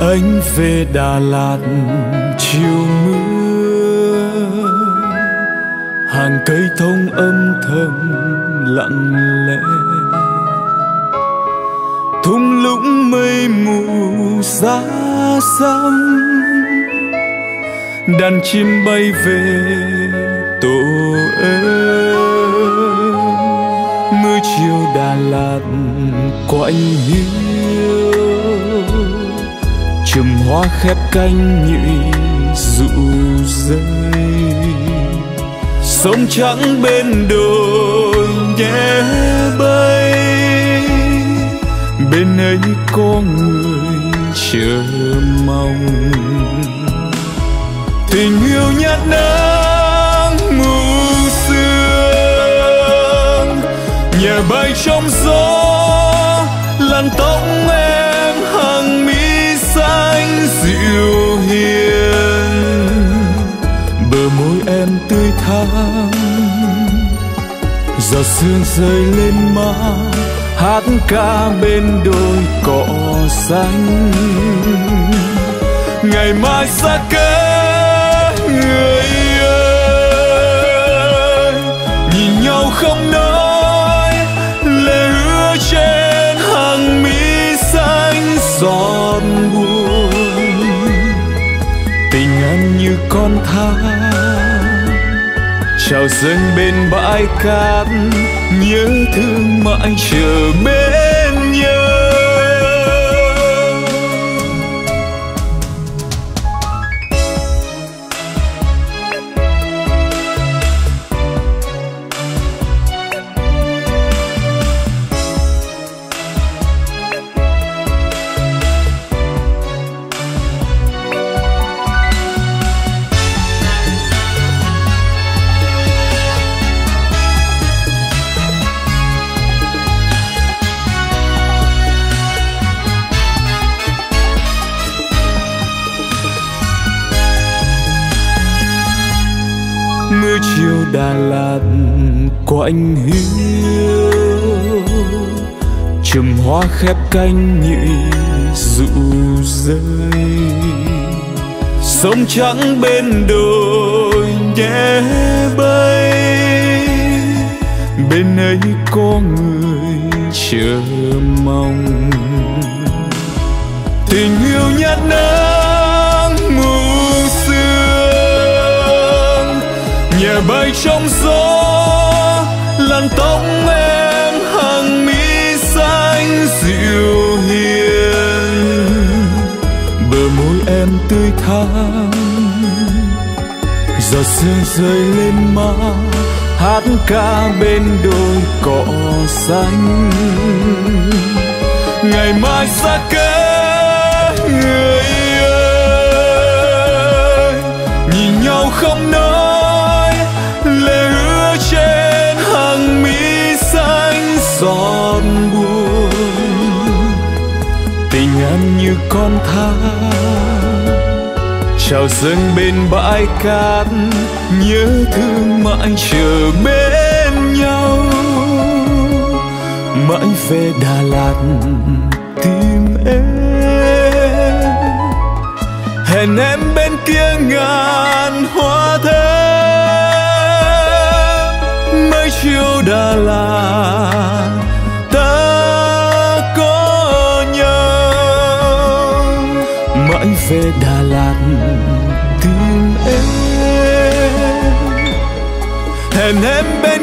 anh về Đà Lạt chiều mưa. Hàng cây thông âm thầm lặng lẽ. Thung lũng mây mù xa xăm. Đàn chim bay về tổ ơi. Mưa chiều Đà Lạt quạnh hiu chùm hoa khép cánh nhụy dụ rơi. Sông trắng bên đồi nhé bay. Bên ấy có người chờ mong. Tình yêu nhát nắng mù sương. Nhẹ bay trong gió, làn tóc em dịu hiền, bờ môi em tươi thắm. Giọt sương rơi lên má, hát ca bên đôi cỏ xanh. Ngày mai xa cách con chào dâng bên bãi cát nhớ thương mãi chờ bên mưa chiều Đà Lạt quạnh hiu chùm hoa khép cánh nhụy dụ rơi. Sông trắng bên đồi nhé bay. Bên ấy có người chờ mong. Tình yêu nhất nơi nhẹ bay trong gió, làn tóc em hàng mi xanh dịu hiền bờ môi em tươi thắm, giọt sương rơi lên má, hát ca bên đôi cỏ xanh ngày mai xa cách người ơi nhìn nhau không nỡ. Em như con thác chào dâng bên bãi cát, nhớ thương mãi chờ bên nhau. Mãi về Đà Lạt, tìm em. Hẹn em bên kia về Đà Lạt. Tìm em. Hẹn em bên